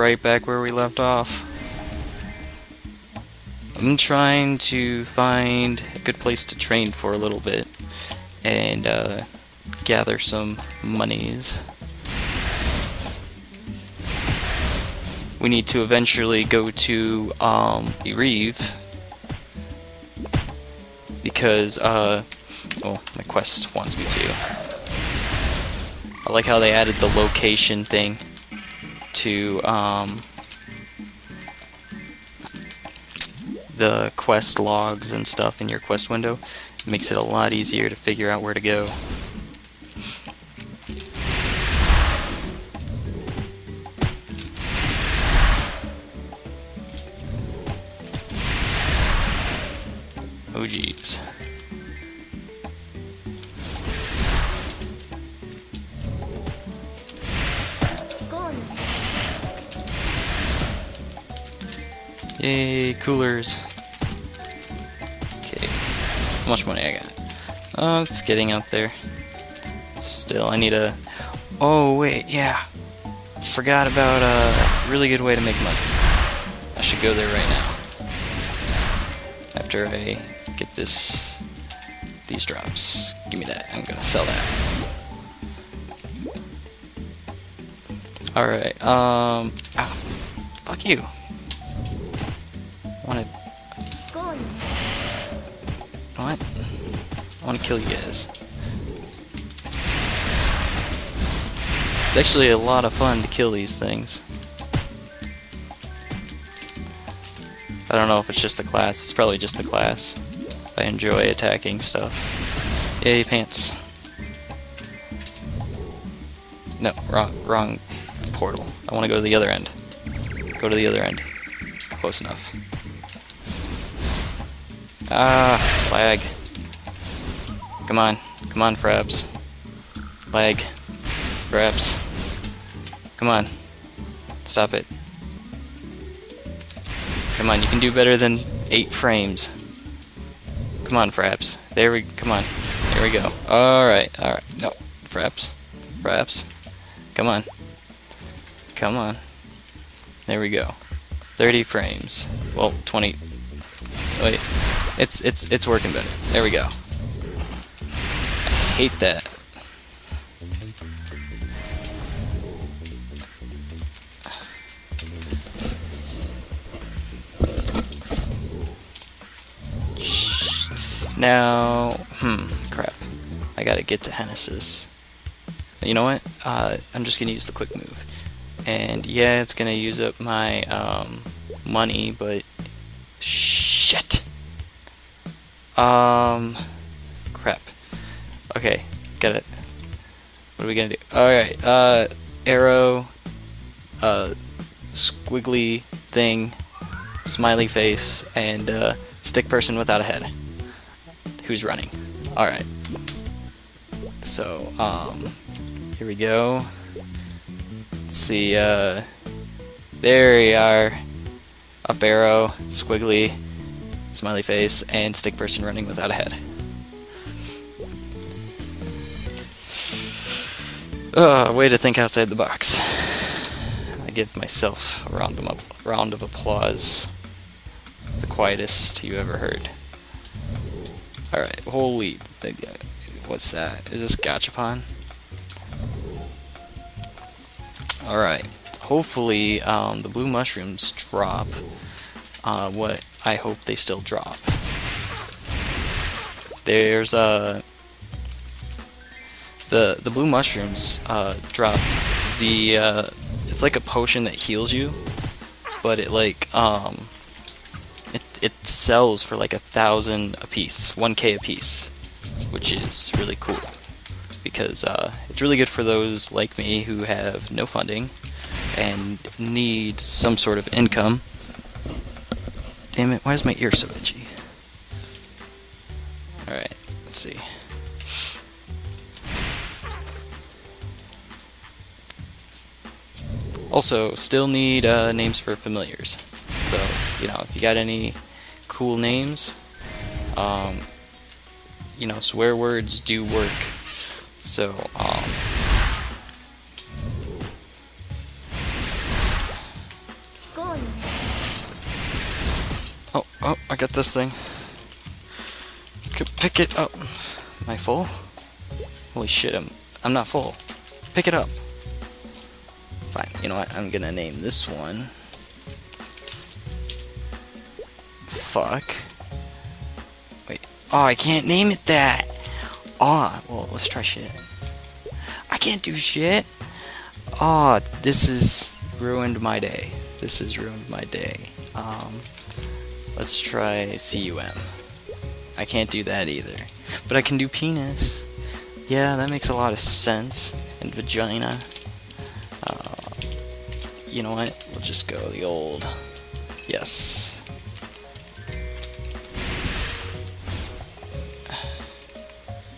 right back where we left off. I'm trying to find a good place to train for a little bit and uh, gather some monies. We need to eventually go to um, Reeve because uh, well, my quest wants me to. I like how they added the location thing to um, the quest logs and stuff in your quest window. It makes it a lot easier to figure out where to go. Oh jeez. Yay, coolers. Okay, how much money I got? Oh, it's getting up there. Still, I need a... Oh, wait, yeah. Forgot about a really good way to make money. I should go there right now. After I get this... These drops. Give me that. I'm gonna sell that. Alright, um... Oh, fuck you. I wanna... What? I wanna kill you guys. It's actually a lot of fun to kill these things. I don't know if it's just the class. It's probably just the class. I enjoy attacking stuff. Yay, pants. No, wrong, wrong portal. I want to go to the other end. Go to the other end. Close enough. Ah, lag. Come on. Come on, Fraps. Lag. Fraps. Come on. Stop it. Come on, you can do better than 8 frames. Come on, Fraps. There we come on. There we go. Alright, alright. No. Fraps. Fraps. Come on. Come on. There we go. 30 frames. Well, 20. Wait. It's it's it's working better. There we go. I hate that. Now, hmm, crap. I gotta get to Henesys. You know what? Uh, I'm just gonna use the quick move. And yeah, it's gonna use up my um, money, but Um, crap. Okay, get it. What are we gonna do? Alright, uh, arrow, uh, squiggly thing, smiley face, and uh, stick person without a head. Who's running? Alright. So, um, here we go. Let's see, uh, there we are. Up arrow, squiggly, smiley face, and stick person running without a head. Uh, way to think outside the box. I give myself a round of, round of applause. The quietest you ever heard. Alright, holy... What's that? Is this Gachapon? Alright. Hopefully, um, the blue mushrooms drop uh, what I hope they still drop. There's a... Uh, the, the blue mushrooms uh, drop the... Uh, it's like a potion that heals you, but it like, um... It, it sells for like a thousand a piece, 1k a piece, which is really cool because uh, it's really good for those like me who have no funding and need some sort of income. Damn it, why is my ear so itchy? Alright, let's see. Also, still need uh, names for familiars. So, you know, if you got any cool names, um, you know, swear words do work. So, um, Oh, I got this thing. Could pick it up. Am I full? Holy shit, I'm I'm not full. Pick it up. Fine, you know what? I'm gonna name this one. Fuck. Wait. Oh, I can't name it that. Oh, well, let's try shit. I can't do shit. Oh, this has ruined my day. This has ruined my day. Um, let's try CUM. I can't do that either. But I can do penis. Yeah, that makes a lot of sense. And vagina. Uh, you know what? We'll just go the old. Yes.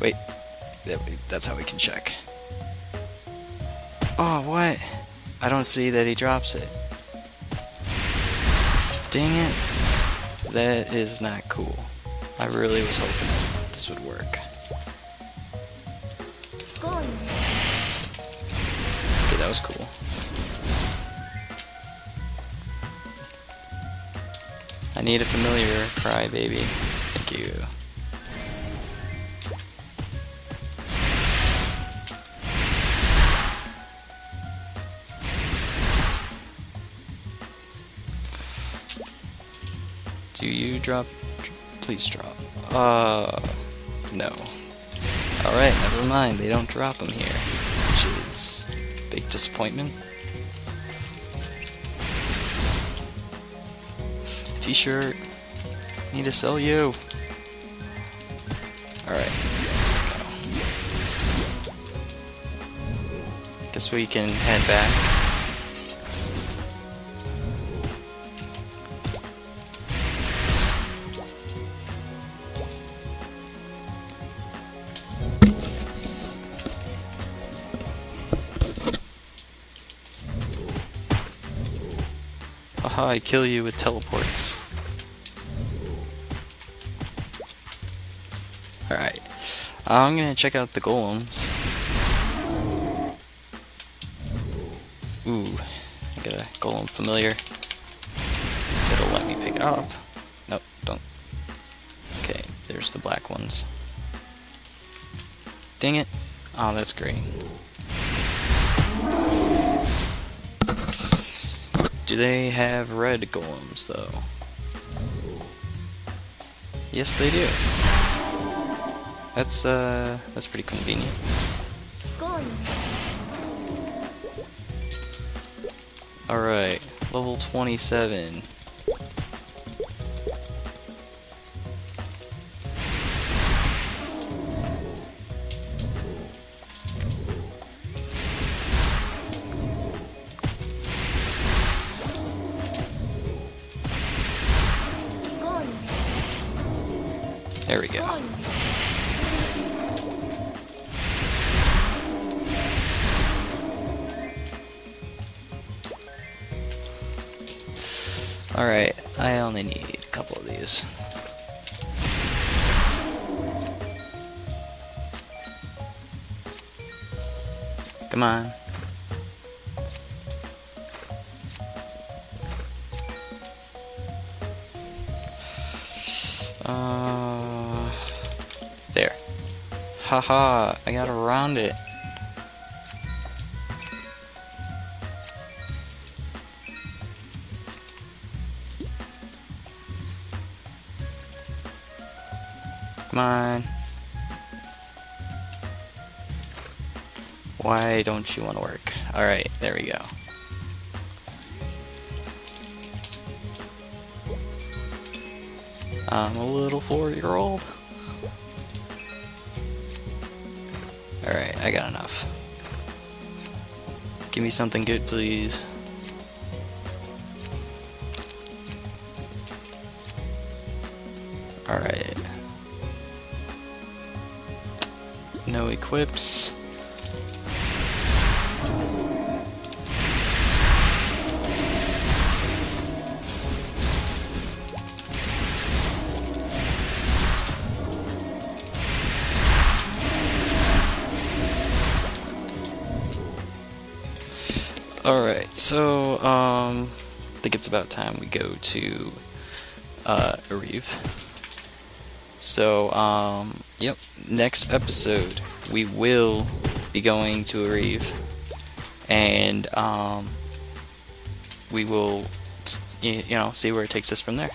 Wait. That's how we can check. Oh, what? I don't see that he drops it. Dang it. That is not cool. I really was hoping this would work. Okay, that was cool. I need a familiar cry baby. Thank you. Do you drop? Please drop. Uh, no. Alright, never mind. They don't drop them here. Which is big disappointment. T-shirt. Need to sell you. Alright. Guess we can head back. Haha, I kill you with teleports. Alright. I'm gonna check out the golems. Ooh, I got a golem familiar. It'll let me pick it up. Nope, don't. Okay, there's the black ones. Dang it. Oh, that's great. Do they have red golems, though? Yes, they do. That's, uh, that's pretty convenient. Alright, level 27. Alright, I only need a couple of these. Come on. Uh, there. Haha, I got around it. Come on. Why don't you want to work? Alright, there we go. I'm a little four-year-old. Alright, I got enough. Give me something good, please. Alright. No equips. Alright, so, um, I think it's about time we go to uh. So, um, yep, next episode we will be going to Ereve, and um, we will, you know, see where it takes us from there.